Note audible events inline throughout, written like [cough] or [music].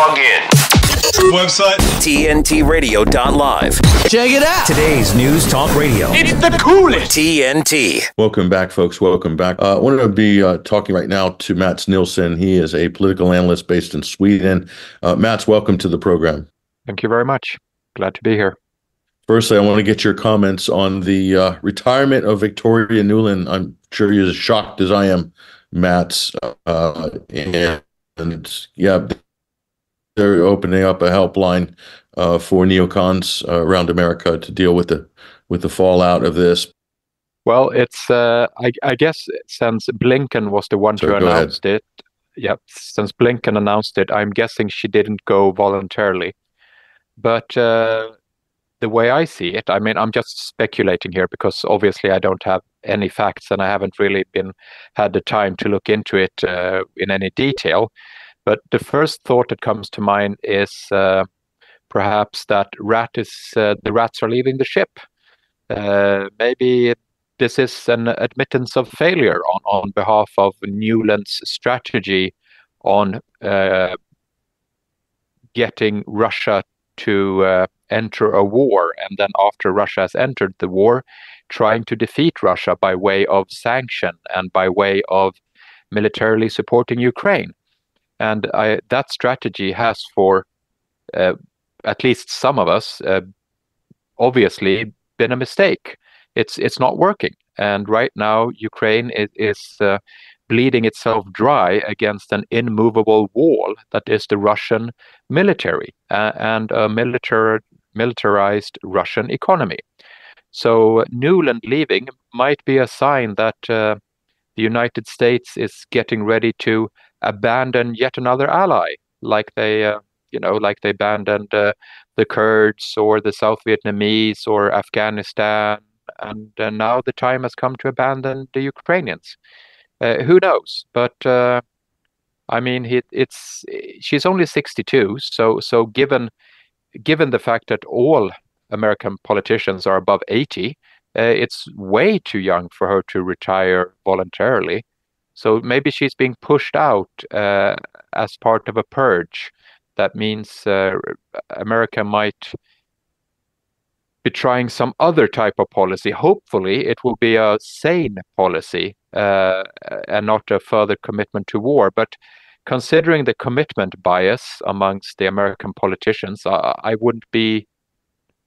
plug in. Website TNTRadio.live. Check it out. Today's News Talk Radio. It's the coolest. TNT. Welcome back, folks. Welcome back. Uh, I wanted to be uh, talking right now to Mats Nilsson. He is a political analyst based in Sweden. Uh, Mats, welcome to the program. Thank you very much. Glad to be here. Firstly, I want to get your comments on the uh, retirement of Victoria Nuland. I'm sure you're as shocked as I am, Mats. Uh, and, and yeah, they're opening up a helpline uh, for neocons uh, around America to deal with the with the fallout of this. Well, it's uh, I, I, guess since Blinken was the one to announce it. Yeah, since Blinken announced it, I'm guessing she didn't go voluntarily. But uh, the way I see it, I mean, I'm just speculating here because obviously I don't have any facts and I haven't really been had the time to look into it uh, in any detail. But the first thought that comes to mind is uh, perhaps that rat is uh, the rats are leaving the ship. Uh, maybe this is an admittance of failure on, on behalf of Nuland's strategy on uh, getting Russia to uh, enter a war, and then after Russia has entered the war, trying to defeat Russia by way of sanction and by way of militarily supporting Ukraine. And I, that strategy has, for uh, at least some of us, uh, obviously been a mistake. It's it's not working, and right now Ukraine is, is uh, bleeding itself dry against an immovable wall that is the Russian military uh, and a militar, militarized Russian economy. So Nuland leaving might be a sign that uh, the United States is getting ready to abandon yet another ally, like they, uh, you know, like they abandoned uh, the Kurds or the South Vietnamese or Afghanistan, and uh, now the time has come to abandon the Ukrainians. Uh, who knows? But uh, I mean, he, it's she's only 62, so so given given the fact that all American politicians are above 80, uh, it's way too young for her to retire voluntarily. So maybe she's being pushed out uh, as part of a purge. That means uh, America might be trying some other type of policy. Hopefully, it will be a sane policy uh, and not a further commitment to war. But considering the commitment bias amongst the American politicians, I, I wouldn't be.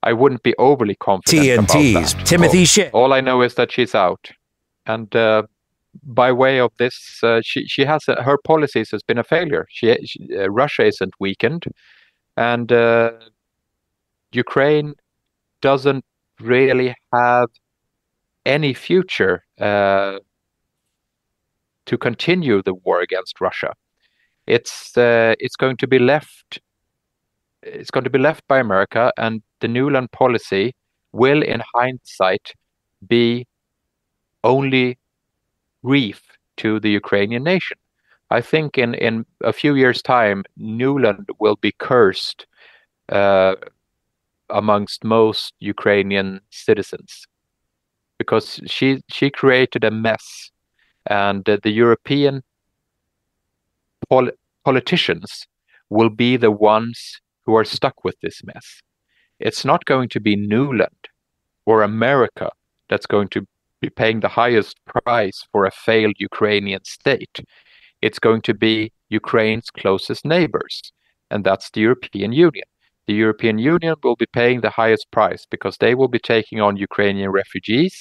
I wouldn't be overly confident. TNT's Timothy Shea. All I know is that she's out, and uh, by way of this, uh, she she has a, her policies has been a failure. She, she uh, Russia isn't weakened, and uh, Ukraine doesn't really have any future uh, to continue the war against Russia. It's uh, it's going to be left. It's going to be left by America, and the Nuland policy will, in hindsight, be only grief to the Ukrainian nation. I think in in a few years' time, Nuland will be cursed uh, amongst most Ukrainian citizens because she she created a mess and uh, the European pol- politicians will be the ones who are stuck with this mess. It's not going to be Nuland or America that's going to be paying the highest price for a failed Ukrainian state. It's going to be Ukraine's closest neighbors, and that's the European Union. The European Union will be paying the highest price because they will be taking on Ukrainian refugees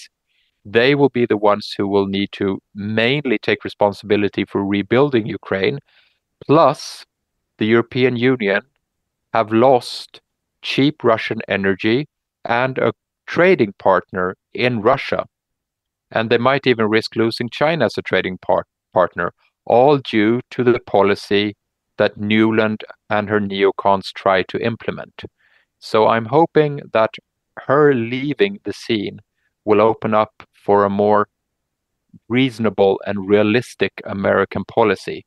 they will be the ones who will need to mainly take responsibility for rebuilding Ukraine. Plus, the European Union have lost cheap Russian energy and a trading partner in Russia. And they might even risk losing China as a trading par- partner, all due to the policy that Nuland and her neocons try to implement. So I'm hoping that her leaving the scene will open up for a more reasonable and realistic American policy.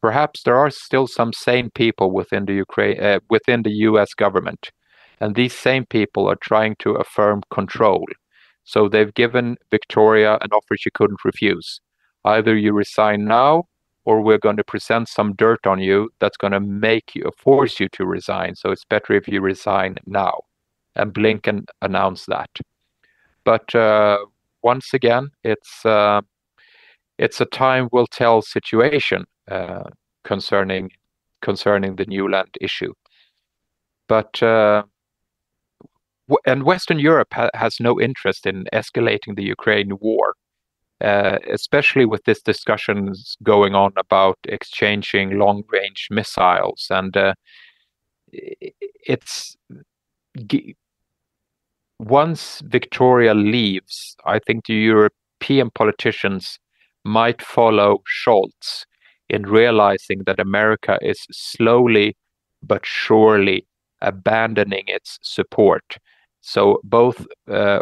Perhaps there are still some sane people within the Ukraine, uh, within the U.S. government, and these same people are trying to affirm control. So they've given Victoria an offer she couldn't refuse: either you resign now, or we're going to present some dirt on you that's going to make you force you to resign. So it's better if you resign now. And Blinken announced that. But uh, once again, it's uh, it's a time will tell situation uh, concerning concerning the Nuland issue. But uh, and Western Europe ha has no interest in escalating the Ukraine war, uh, especially with this discussions going on about exchanging long-range missiles, and uh, it's once Victoria leaves, I think the European politicians might follow Scholz in realizing that America is slowly but surely abandoning its support. So both uh,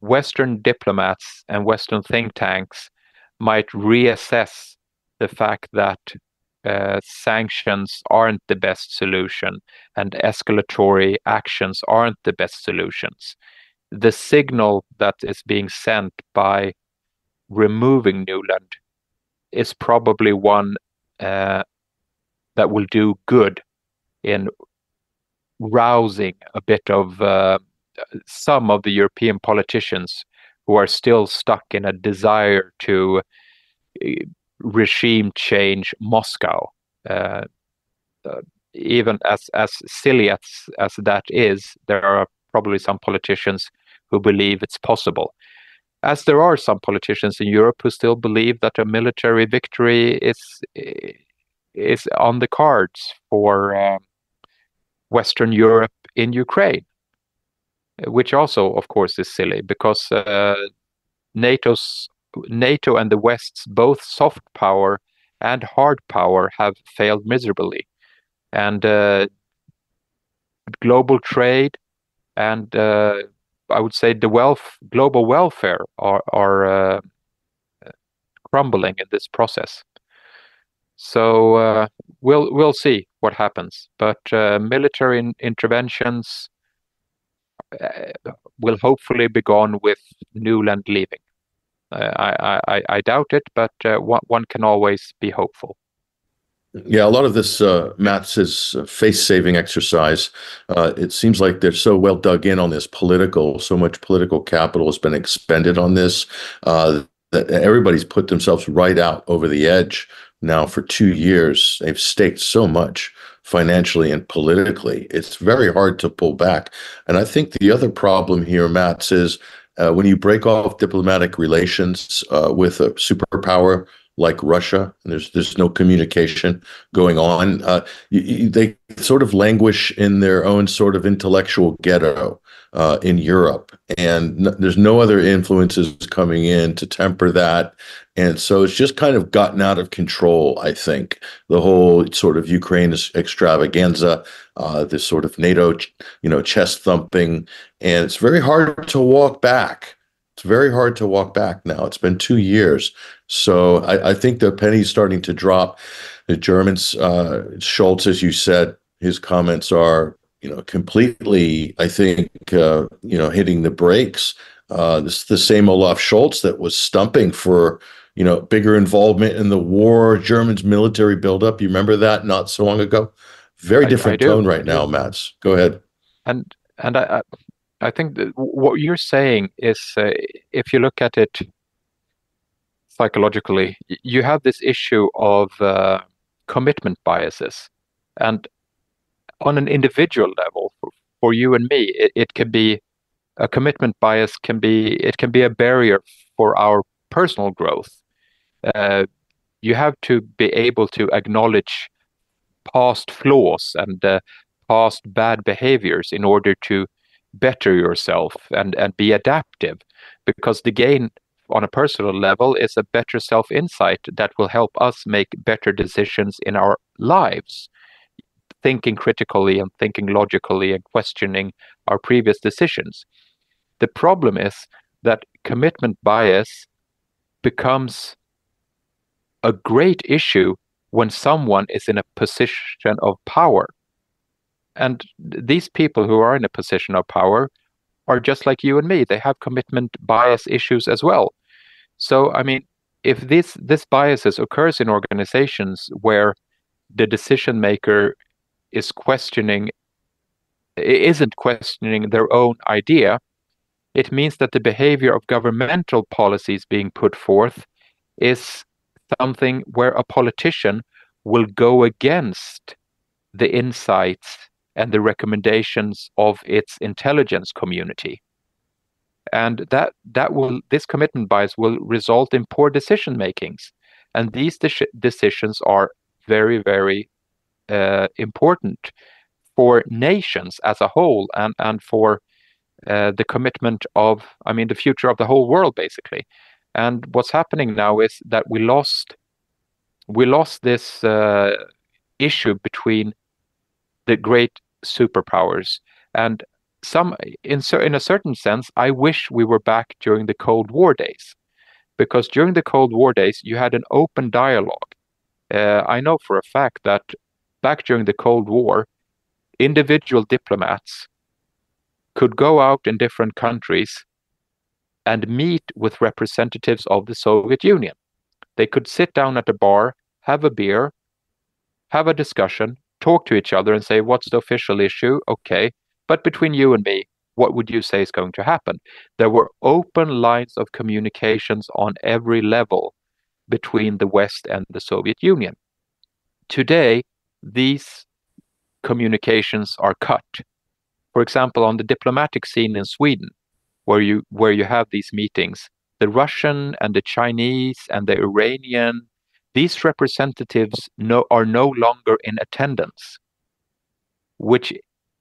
Western diplomats and Western think tanks might reassess the fact that uh, sanctions aren't the best solution and escalatory actions aren't the best solutions. The signal that is being sent by removing Nuland is probably one uh, that will do good in rousing a bit of uh, some of the European politicians who are still stuck in a desire to uh, regime change Moscow. Uh, uh, even as as silly as as that is, there are probably some politicians who believe it's possible as there are some politicians in Europe who still believe that a military victory is is on the cards for uh, Western Europe in Ukraine, which also, of course, is silly because uh, NATO's NATO and the West's both soft power and hard power have failed miserably, and uh, global trade and uh, I would say the wealth, global welfare, are are uh, crumbling in this process. So uh, we'll we'll see what happens. But uh, military in interventions uh, will hopefully be gone with Nuland leaving. I, I I doubt it, but one can always be hopeful. Yeah, a lot of this, uh, Matt's face-saving exercise. Uh, it seems like they're so well dug in on this political, so much political capital has been expended on this uh, that everybody's put themselves right out over the edge now for two years. They've staked so much financially and politically. It's very hard to pull back. And I think the other problem here, Matt, is uh, when you break off diplomatic relations uh, with a superpower like Russia, and there's there's no communication going on. Uh, you, you, they sort of languish in their own sort of intellectual ghetto uh, in Europe, and there's no other influences coming in to temper that. And so it's just kind of gotten out of control. I think the whole sort of Ukraine extravaganza, uh, this sort of NATO, you know, chest thumping, and it's very hard to walk back. It's very hard to walk back now. It's been two years. So I, I think the penny's starting to drop. The Germans, uh, Scholz, as you said, his comments are, you know, completely, I think, uh, you know, hitting the brakes. Uh, this the same Olaf Scholz that was stumping for, you know, bigger involvement in the war, Germans' military buildup. You remember that not so long ago? Very different I, I tone right now, Mats. Go ahead. And and I, I think what you're saying is, uh, if you look at it psychologically, you have this issue of uh, commitment biases, and on an individual level, for, you and me, it, it, can be a commitment bias can be it can be a barrier for our personal growth. Uh, you have to be able to acknowledge past flaws and uh, past bad behaviors in order to better yourself and and be adaptive because the gain on a personal level is a better self insight that will help us make better decisions in our lives thinking critically and thinking logically and questioning our previous decisions the problem is that commitment bias becomes a great issue when someone is in a position of power and these people who are in a position of power are just like you and me. They have commitment bias issues as well. So, I mean, if this this biases occurs in organizations where the decision maker is questioning isn't questioning their own idea it means that the behavior of governmental policies being put forth is something where a politician will go against the insights and the recommendations of its intelligence community and that that will this commitment bias will result in poor decision makings. And these de- decisions are very very uh, important for nations as a whole and and for uh, the commitment of i mean the future of the whole world basically. And what's happening now is that we lost we lost this uh, issue between the great superpowers. And some in in a certain sense i wish we were back during the cold war days because during the cold war days you had an open dialogue. Uh, i know for a fact that back during the cold war individual diplomats could go out in different countries and meet with representatives of the soviet union. They could sit down at a bar have a beer have a discussion talk to each other and say what's the official issue? Okay but between you and me, what would you say is going to happen? There were open lines of communications on every level between the West and the Soviet Union. Today, these communications are cut. For example, on the diplomatic scene in Sweden, where you where you have these meetings, the Russian and the Chinese and the Iranian, these representatives no, are no longer in attendance, which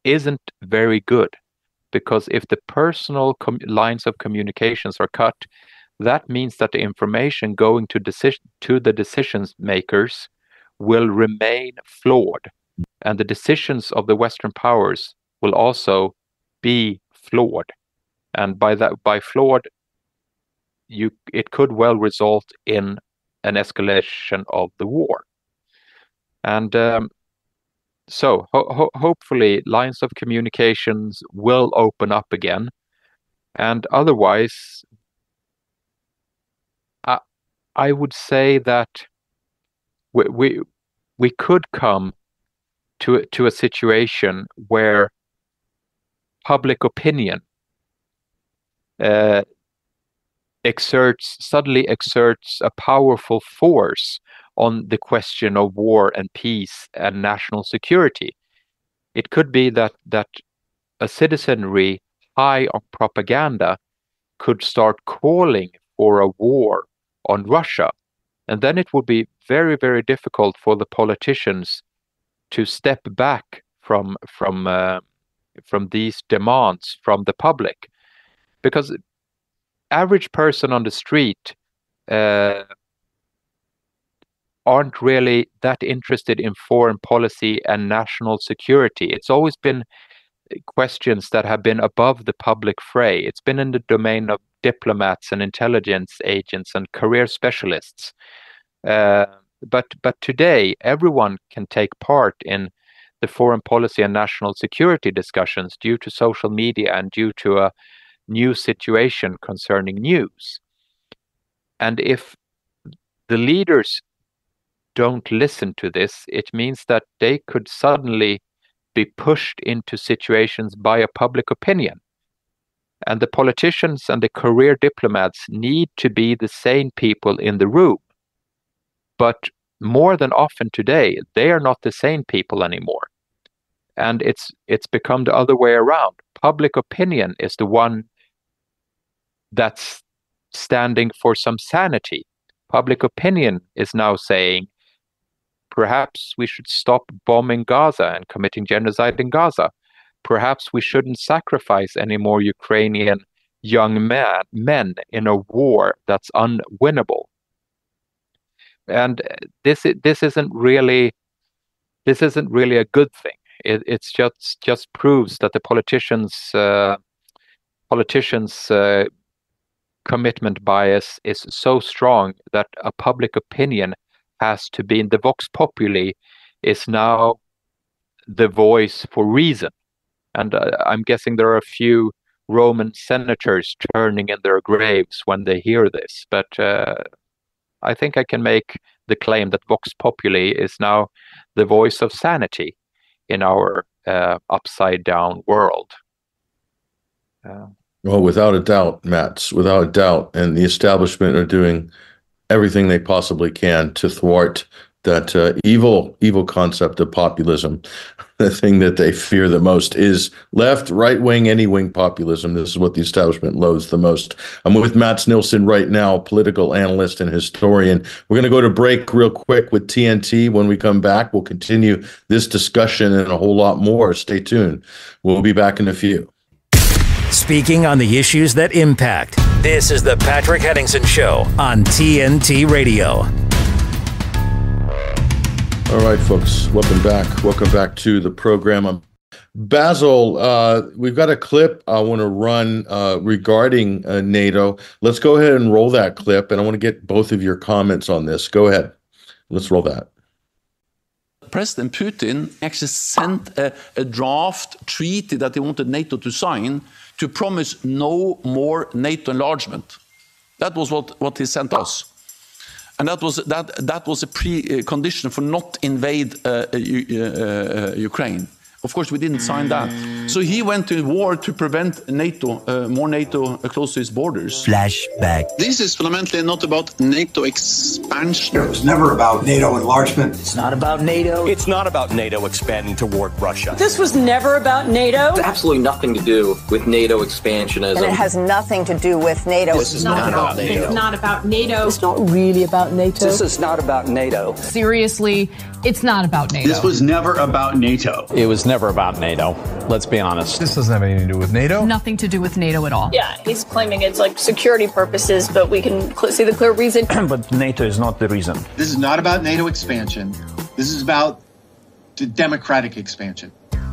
isn't very good because if the personal lines of communications are cut, that means that the information going to decision to the decision makers will remain flawed, and the decisions of the Western powers will also be flawed. And by that, by flawed, you it could well result in an escalation of the war. And um, so ho ho hopefully lines of communications will open up again. And otherwise I, I would say that we, we we could come to to a situation where public opinion uh, exerts suddenly exerts a powerful force on the question of war and peace and national security. It could be that that a citizenry high on propaganda could start calling for a war on Russia. And then it would be very, very difficult for the politicians to step back from from uh, from these demands from the public, because average person on the street uh, aren't really that interested in foreign policy and national security. It's always been questions that have been above the public fray. It's been in the domain of diplomats and intelligence agents and career specialists. Uh, but but today, everyone can take part in the foreign policy and national security discussions due to social media and due to a new situation concerning news. And if the leaders don't listen to this, it means that they could suddenly be pushed into situations by a public opinion. And the politicians and the career diplomats need to be the sane people in the room. But more than often today, they are not the sane people anymore. And it's it's become the other way around. Public opinion is the one that's standing for some sanity. Public opinion is now saying Perhaps we should stop bombing Gaza and committing genocide in Gaza. Perhaps we shouldn't sacrifice any more Ukrainian young man, men in a war that's unwinnable. And this this isn't really this isn't really a good thing. It it's just just proves that the politicians uh, politicians uh, commitment bias is so strong that a public opinion has to be in the vox populi is now the voice for reason. And uh, I'm guessing there are a few Roman senators turning in their graves when they hear this. But uh, I think I can make the claim that Vox Populi is now the voice of sanity in our uh, upside down world. Well, without a doubt, Mats, without a doubt. And the establishment are doing everything they possibly can to thwart that uh, evil, evil concept of populism. [laughs] The thing that they fear the most is left, right wing, any wing populism. This is what the establishment loathes the most. I'm with Mats Nilsson right now, political analyst and historian. We're going to go to break real quick with TNT. When we come back, we'll continue this discussion and a whole lot more. Stay tuned. We'll be back in a few. Speaking on the issues that impact. This is the Patrick Henningsen Show on TNT Radio. All right, folks, welcome back. Welcome back to the program. I'm Basil, uh, we've got a clip I want to run uh, regarding uh, NATO. Let's go ahead and roll that clip, and I want to get both of your comments on this. Go ahead. Let's roll that. President Putin actually sent a, a draft treaty that he wanted NATO to sign to promise no more NATO enlargement. That was what, what he sent us and that was that that was a precondition for not invade uh, uh, uh, Ukraine. Of course, we didn't sign that. So he went to war to prevent NATO, uh, more NATO close to his borders. Flashback. This is fundamentally not about NATO expansion. It was never about NATO enlargement. It's not about NATO. It's not about NATO expanding toward Russia. This was never about NATO. It's absolutely nothing to do with NATO expansionism. And it has nothing to do with NATO. This is not, not about, NATO. It's not about NATO. It's not really about NATO. This is not about NATO. Seriously, it's not about NATO. This was never about NATO. It was never about NATO. Let's be honest. This doesn't have anything to do with NATO. Nothing to do with NATO at all. Yeah, he's claiming it's like security purposes, but we can cl- see the clear reason. [clears throat] but NATO is not the reason. This is not about NATO expansion. This is about the democratic expansion.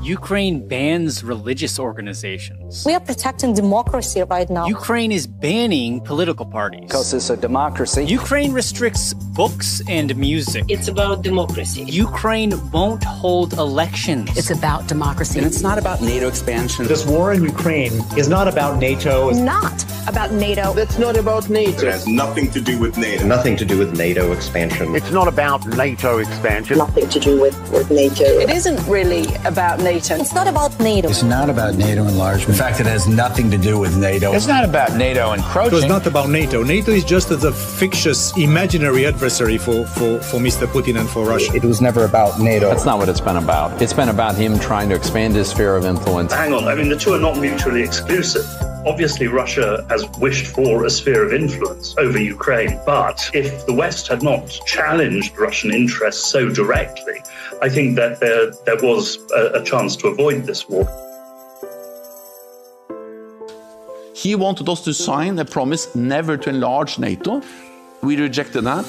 Ukraine bans religious organizations. We are protecting democracy right now. Ukraine is banning political parties. Because it's a democracy. Ukraine restricts books and music. It's about democracy. Ukraine won't hold elections. It's about democracy. And it's not about NATO expansion. This war in Ukraine is not about NATO. It's not about NATO. That's not about NATO. It has nothing to do with NATO. Nothing to do with NATO expansion. It's not about NATO expansion. Nothing to do with, with NATO. It isn't really about NATO. It's not about NATO. It's not about NATO enlargement. In fact, it has nothing to do with NATO. It's not about NATO encroaching. It's not about NATO. NATO is just as a fictitious, imaginary adversary for, for, for Mr. Putin and for Russia. It was never about NATO. That's not what it's been about. It's been about him trying to expand his sphere of influence. Hang on. I mean, the two are not mutually exclusive. Obviously, Russia has wished for a sphere of influence over Ukraine. But if the West had not challenged Russian interests so directly, I think that there, there was a, a chance to avoid this war. He wanted us to sign a promise never to enlarge NATO. We rejected that.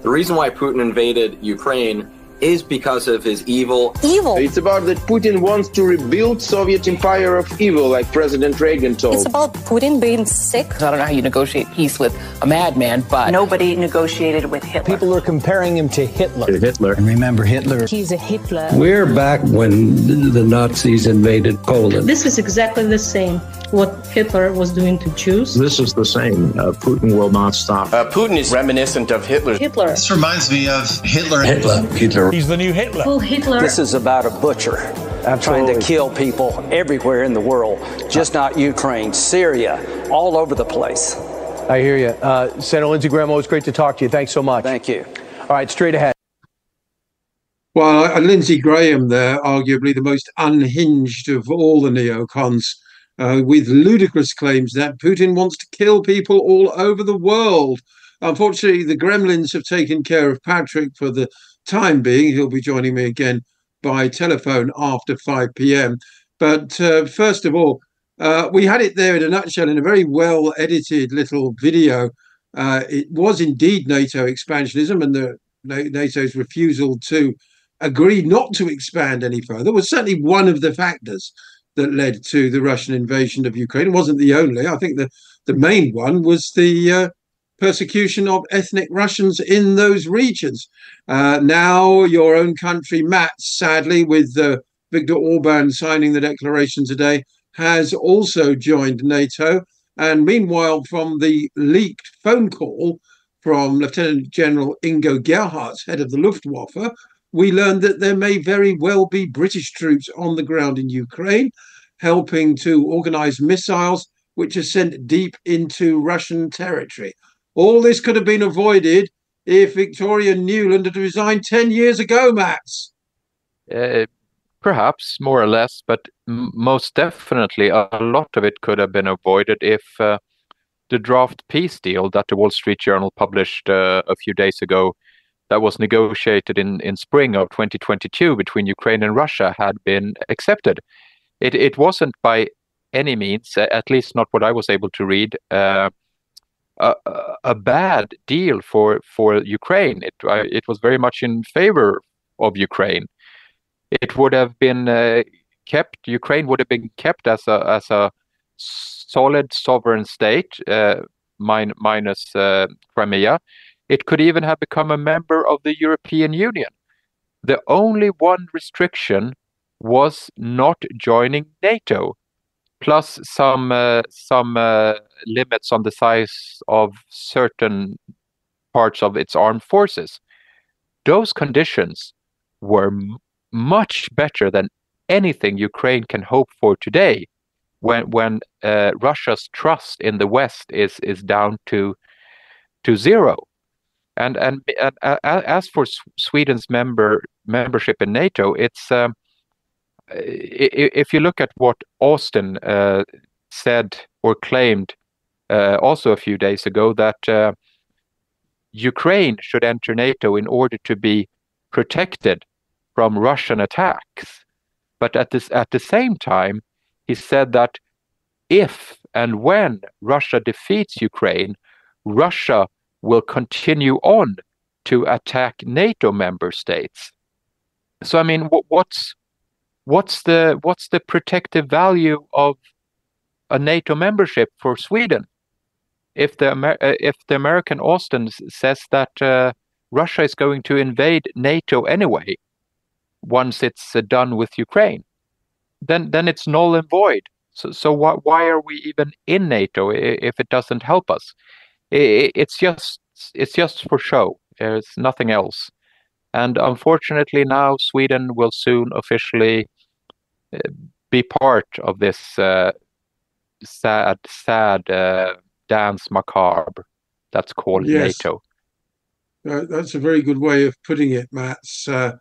The reason why Putin invaded Ukraine is because of his evil. Evil. It's about that Putin wants to rebuild Soviet empire of evil, like President Reagan told. It's about Putin being sick. I don't know how you negotiate peace with a madman, but nobody negotiated with Hitler. People are comparing him to Hitler. To Hitler. And remember Hitler. He's a Hitler. We're back when the Nazis invaded Poland. This is exactly the same what Hitler was doing to Jews. This is the same. Uh, Putin will not stop. Uh, Putin is reminiscent of Hitler. Hitler. This reminds me of Hitler. Hitler. Hitler. He's the new Hitler. Well, Hitler. This is about a butcher Absolutely. trying to kill people everywhere in the world, just not Ukraine, Syria, all over the place. I hear you. Uh, Senator Lindsey Graham, always great to talk to you. Thanks so much. Thank you. All right, straight ahead. Well, uh, Lindsey Graham there, arguably the most unhinged of all the neocons, uh, with ludicrous claims that Putin wants to kill people all over the world. Unfortunately, the gremlins have taken care of Patrick for the time being. He'll be joining me again by telephone after 5 p.m. But uh, first of all, uh, we had it there in a nutshell in a very well edited little video. Uh, it was indeed NATO expansionism and the NATO's refusal to agree not to expand any further was certainly one of the factors that led to the Russian invasion of Ukraine. It wasn't the only. I think the, the main one was the uh, persecution of ethnic Russians in those regions. Uh, now, your own country, Matt, sadly, with uh, Viktor Orban signing the declaration today, has also joined NATO. And meanwhile, from the leaked phone call from Lieutenant General Ingo Gerhartz, head of the Luftwaffe, we learned that there may very well be British troops on the ground in Ukraine, helping to organize missiles which are sent deep into Russian territory. All this could have been avoided if Victoria Nuland had resigned 10 years ago, Max. Uh, perhaps more or less, but m- most definitely a lot of it could have been avoided if uh, the draft peace deal that the Wall Street Journal published uh, a few days ago, that was negotiated in, in spring of 2022 between Ukraine and Russia, had been accepted. It, it wasn't by any means, at least not what I was able to read, uh, a, a bad deal for for Ukraine. It uh, it was very much in favor of Ukraine. It would have been uh, kept. Ukraine would have been kept as a as a solid sovereign state, uh, min minus uh, Crimea. It could even have become a member of the European Union. The only one restriction was not joining NATO plus some uh, some uh, limits on the size of certain parts of its armed forces. Those conditions were much better than anything Ukraine can hope for today, when when uh, Russia's trust in the West is is down to to zero. And and, and as for Sweden's member membership in NATO, it's um, if you look at what Austin uh, said or claimed uh, also a few days ago, that uh, Ukraine should enter NATO in order to be protected from Russian attacks. But at this at the same time, he said that if and when Russia defeats Ukraine, Russia will continue on to attack NATO member states. So I mean, what's what's the what's the protective value of a NATO membership for Sweden? If the Amer uh, if the American Austin says that uh, Russia is going to invade NATO anyway, once it's uh, done with Ukraine, then then it's null and void. So so why why are we even in NATO if it doesn't help us? It's just it's just for show. There's nothing else. And unfortunately, now Sweden will soon officially be part of this uh, sad, sad uh, dance macabre that's called yes. NATO. Uh, that's a very good way of putting it, Mats. Uh,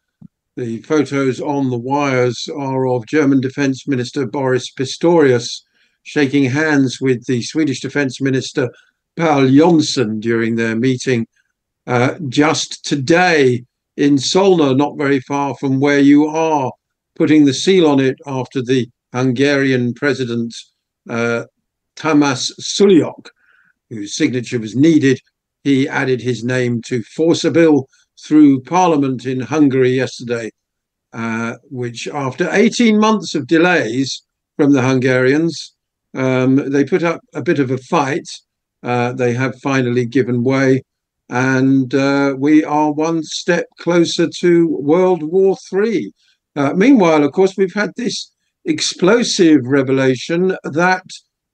the photos on the wires are of German Defense Minister Boris Pistorius shaking hands with the Swedish Defense Minister Pål Jonson during their meeting uh, just today in Solna, not very far from where you are putting the seal on it after the Hungarian president uh, Tamas Sulyok, whose signature was needed. He added his name to force a bill through Parliament in Hungary yesterday, uh, which, after 18 months of delays from the Hungarians, um, they put up a bit of a fight. Uh, they have finally given way, and uh, we are one step closer to World War Three. Uh, meanwhile, of course, we've had this explosive revelation that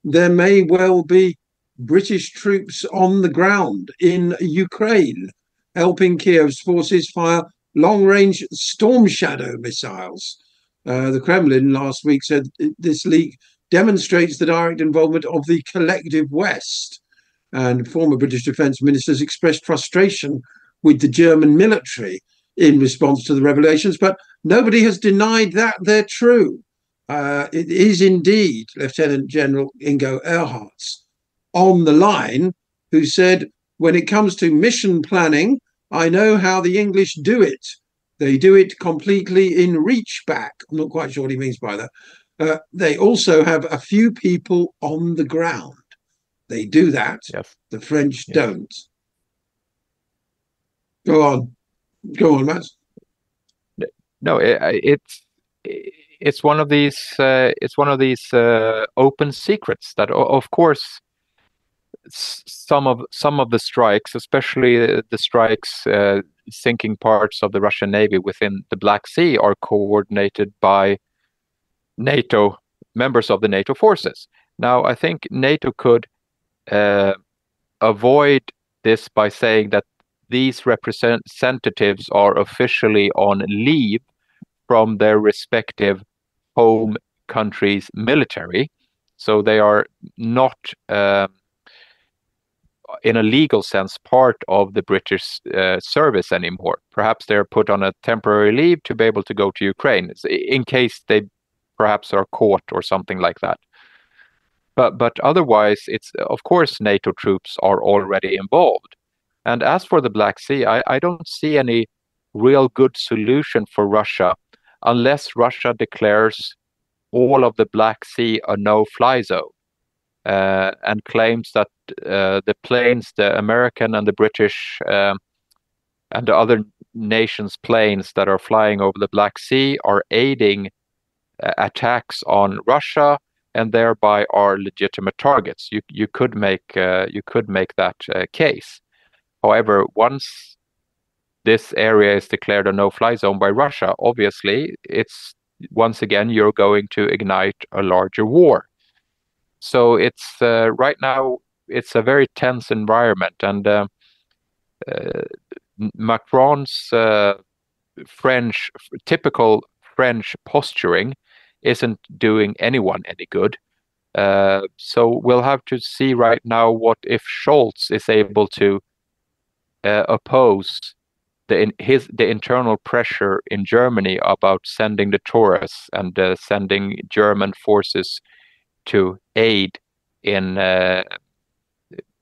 there may well be British troops on the ground in Ukraine, helping Kiev's forces fire long range Storm Shadow missiles. Uh, the Kremlin last week said this leak demonstrates the direct involvement of the collective West. And former British defense ministers expressed frustration with the German military in response to the revelations, but nobody has denied that they're true. Uh, it is indeed Lieutenant General Ingo Gerhartz on the line who said, when it comes to mission planning, I know how the English do it. They do it completely in reach back. I'm not quite sure what he means by that. Uh, they also have a few people on the ground. They do that. Yes. The French Yes. don't. Go on. Go on, Matt. No, it, it's it's one of these uh, it's one of these uh, open secrets that, of course, some of some of the strikes, especially the the strikes uh, sinking parts of the Russian Navy within the Black Sea, are coordinated by NATO members of the NATO forces. Now, I think NATO could uh, avoid this by saying that these representatives are officially on leave from their respective home country's military. So they are not, um, in a legal sense, part of the British uh, service anymore. Perhaps they're put on a temporary leave to be able to go to Ukraine in case they perhaps are caught or something like that. But but otherwise, it's of course NATO troops are already involved. And as for the Black Sea, I, I don't see any real good solution for Russia unless Russia declares all of the Black Sea a no-fly zone uh, and claims that uh, the planes, the American and the British um, and the other nations' planes that are flying over the Black Sea are aiding uh, attacks on Russia and thereby are legitimate targets. You you could make uh, you could make that uh, case. However, once this area is declared a no-fly zone by Russia, obviously it's once again you're going to ignite a larger war. So it's uh, right now it's a very tense environment, and uh, uh, Macron's uh, French typical French posturing isn't doing anyone any good. Uh, so we'll have to see right now what if Scholz is able to uh, oppose the his the internal pressure in Germany about sending the Taurus and uh, sending German forces to aid in uh,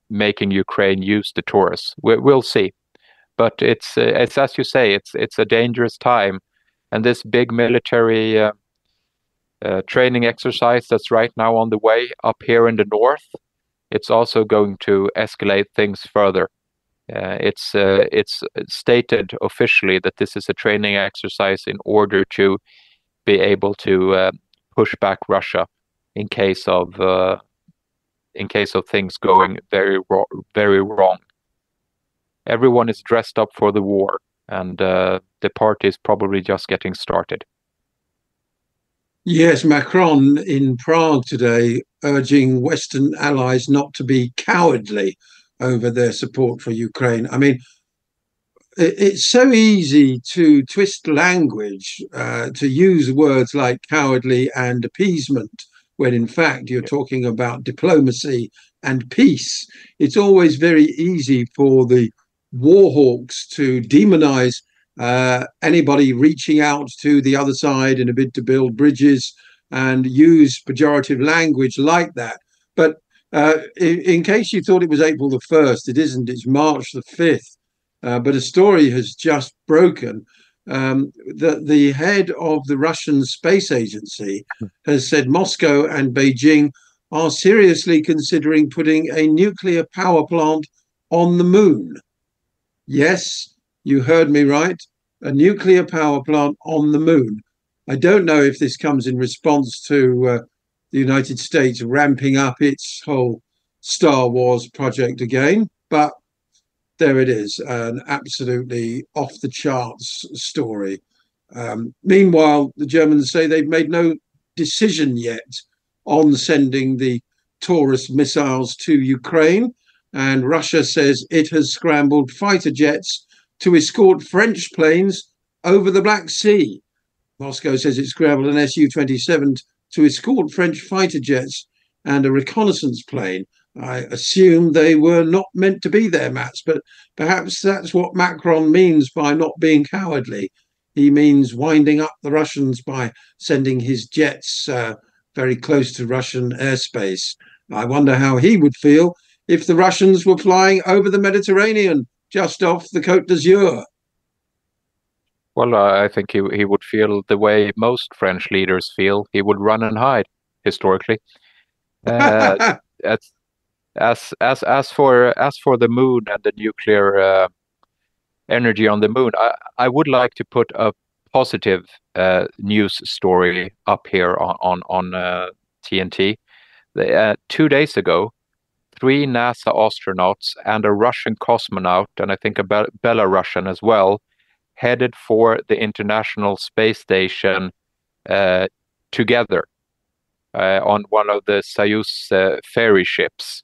making Ukraine use the Taurus. We, will see, but it's uh, it's as you say, it's it's a dangerous time, and this big military uh, uh, training exercise that's right now on the way up here in the north. It's also going to escalate things further. Uh, it's uh, it's stated officially that this is a training exercise in order to be able to uh, push back Russia in case of in case of things going very very wrong. Everyone is dressed up for the war, and uh, the party is probably just getting started. Yes, Macron in Prague today urging Western allies not to be cowardly over their support for Ukraine. I mean, it's so easy to twist language, uh, to use words like cowardly and appeasement, when in fact you're talking about diplomacy and peace. It's always very easy for the warhawks to demonize uh, anybody reaching out to the other side in a bid to build bridges and use pejorative language like that. But uh, in, in, case you thought it was April the 1st, it isn't, it's March the 5th. Uh, but a story has just broken. Um, the, the head of the Russian space agency has said Moscow and Beijing are seriously considering putting a nuclear power plant on the moon. Yes, you heard me right. A nuclear power plant on the moon. I don't know if this comes in response to uh, the United States ramping up its whole Star Wars project again, but there it is an absolutely off the charts story. Um, meanwhile, the Germans say they've made no decision yet on sending the Taurus missiles to Ukraine. And Russia says it has scrambled fighter jets to escort French planes over the Black Sea. Moscow says it scrambled an Su 27 to escort French fighter jets and a reconnaissance plane. I assume they were not meant to be there, Mats, but perhaps that's what Macron means by not being cowardly. He means winding up the Russians by sending his jets uh, very close to Russian airspace. I wonder how he would feel if the Russians were flying over the Mediterranean just off the Côte d'Azur. Well, uh, I think he he would feel the way most French leaders feel. He would run and hide historically. Uh, [laughs] as as as as for as for the moon and the nuclear uh, energy on the moon, I I would like to put a positive uh, news story up here on on on TNT. Uh, two days ago, three NASA astronauts and a Russian cosmonaut, and I think a Bel- Belarusian as well, headed for the International Space Station uh, together uh, on one of the Soyuz uh, ferry ships.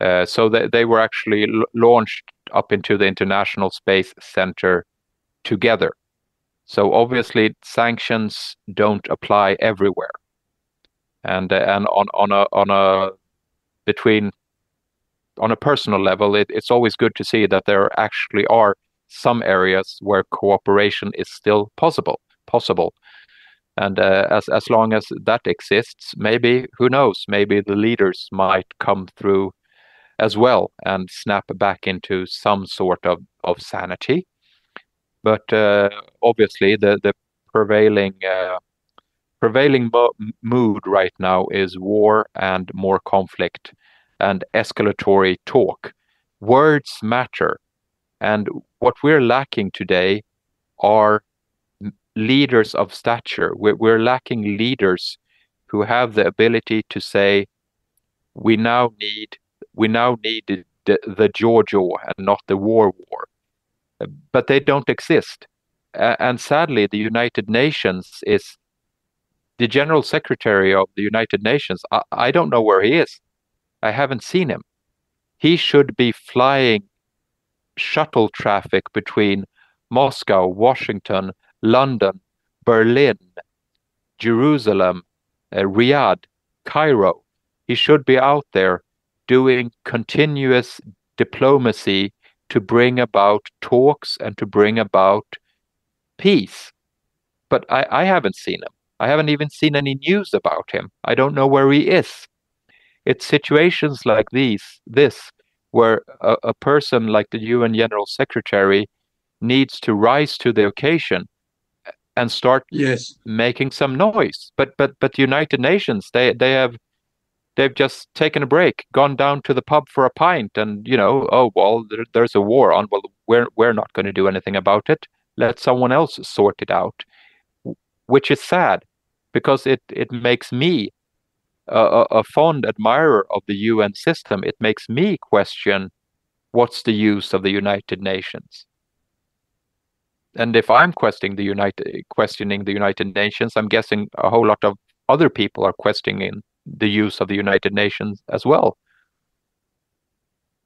Uh, so they, they were actually launched up into the International Space Center together. So obviously sanctions don't apply everywhere, and uh, and on on a on a between on a personal level, it, it's always good to see that there actually are some areas where cooperation is still possible possible. And uh, as as long as that exists maybe who knows maybe the leaders might come through as well and snap back into some sort of of sanity. But uh, obviously the the prevailing uh, prevailing mo- mood right now is war and more conflict and escalatory talk. Words matter and what we're lacking today are leaders of stature. We're, we're lacking leaders who have the ability to say, we now need we now need the, the, the jaw-jaw and not the war war. But they don't exist. Uh, and sadly, the United Nations is the General Secretary of the United Nations. I, I don't know where he is. I haven't seen him. He should be flying shuttle traffic between Moscow, Washington, London, Berlin, Jerusalem, uh, Riyadh, Cairo. He should be out there doing continuous diplomacy to bring about talks and to bring about peace. But I, I haven't seen him. I haven't even seen any news about him. I don't know where he is. It's situations like these, this, where a, a person like the UN General Secretary needs to rise to the occasion and start yes. making some noise. But but but the united nations they they have they've just taken a break gone down to the pub for a pint and you know oh well there, there's a war on. Well we're we're not going to do anything about it. Let someone else sort it out. Which is sad because it it makes me a, a fond admirer of the UN system it makes me question what's the use of the united nations and if I'm questioning the United questioning the United Nations, I'm guessing a whole lot of other people are questioning the use of the United Nations as well.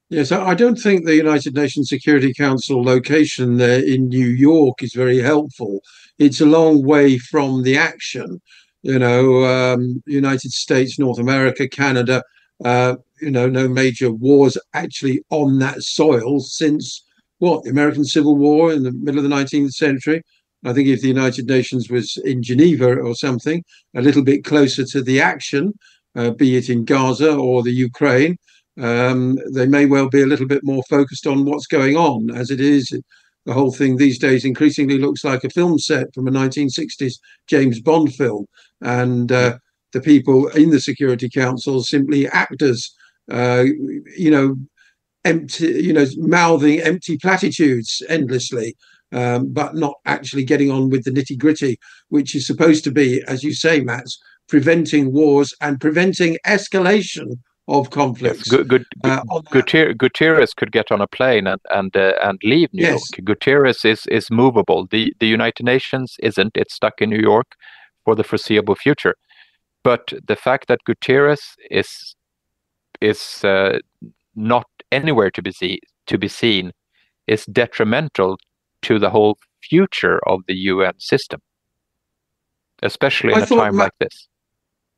Yes, I don't think the United Nations Security Council location there in New York is very helpful. It's a long way from the action. You know, um, United States, North America, Canada. Uh, you know, no major wars actually on that soil since what the American Civil War in the middle of the 19th century. I think if the United Nations was in Geneva or something, a little bit closer to the action, uh, be it in Gaza or the Ukraine, um, they may well be a little bit more focused on what's going on. As it is, the whole thing these days increasingly looks like a film set from a 1960s James Bond film, and uh, the people in the Security Council simply actors. Uh, you know, empty, you know, mouthing empty platitudes endlessly, um, but not actually getting on with the nitty gritty, which is supposed to be, as you say, Mats, preventing wars and preventing escalation of conflicts. Yes, good, uh, Guter- Guterres could get on a plane and and uh, and leave New yes. York. Guterres is is movable. The the United Nations isn't. It's stuck in New York for the foreseeable future. But the fact that Guterres is is uh, not anywhere to be see, to be seen is detrimental to the whole future of the UN system, especially in I a time Ma- like this.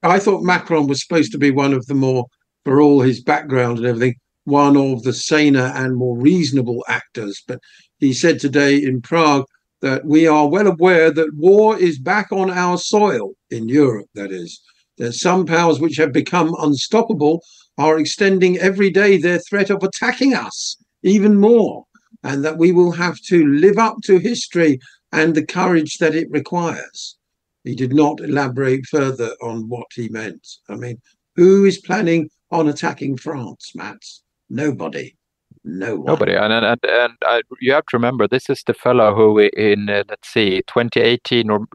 I thought Macron was supposed to be one of the more, for all his background and everything, one of the saner and more reasonable actors. But he said today in Prague that we are well aware that war is back on our soil in Europe, that is. That some powers which have become unstoppable are extending every day their threat of attacking us even more, and that we will have to live up to history and the courage that it requires. He did not elaborate further on what he meant. I mean, who is planning on attacking France, Mats? Nobody. No one. Nobody. And and and, and you have to remember, this is the fellow who, in uh, let's see, 2018 or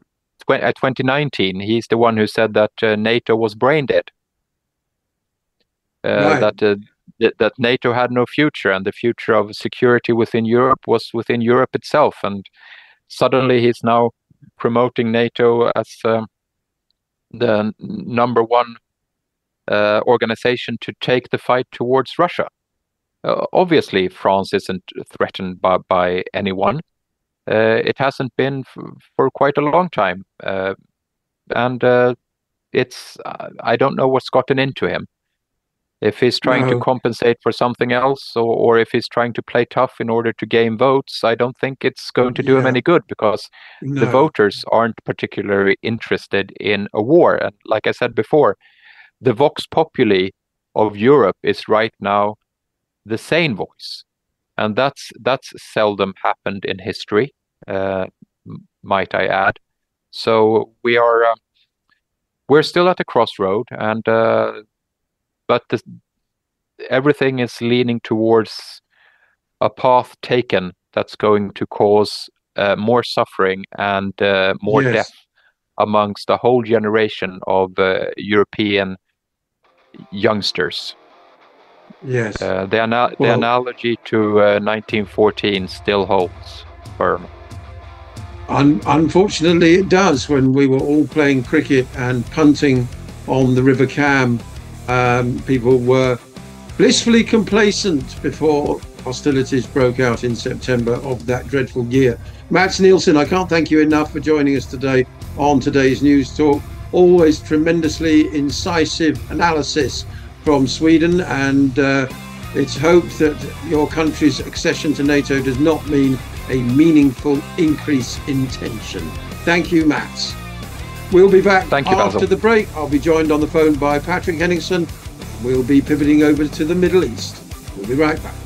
2019, uh, he's the one who said that uh, NATO was brain dead. Uh, right. that uh, that NATO had no future, and the future of security within Europe was within Europe itself. And suddenly, he's now promoting NATO as uh, the number one uh, organization to take the fight towards Russia. Uh, obviously, France isn't threatened by, by anyone. Uh, it hasn't been for quite a long time, uh, and uh, it's I don't know what's gotten into him. If he's trying to compensate for something else, or, or if he's trying to play tough in order to gain votes, I don't think it's going to do him any good because the voters aren't particularly interested in a war. And like I said before, the vox populi of Europe is right now the sane voice, and that's that's seldom happened in history, uh, might I add. So we are uh, we're still at a crossroad, and uh, but the, everything is leaning towards a path taken that's going to cause uh, more suffering and uh, more Yes. death amongst a whole generation of uh, European youngsters. Yes. Uh, the, ana- the analogy to uh, 1914 still holds firm. Un- unfortunately, it does. When we were all playing cricket and punting on the River Cam, um, people were blissfully complacent before hostilities broke out in September of that dreadful year. Mats Nilsson, I can't thank you enough for joining us today on today's News Talk. Always tremendously incisive analysis from Sweden, and uh, it's hoped that your country's accession to NATO does not mean a meaningful increase in tension. Thank you, Mats. We'll be back Thank you, after Basil. the break. I'll be joined on the phone by Patrick Henningsen. We'll be pivoting over to the Middle East. We'll be right back.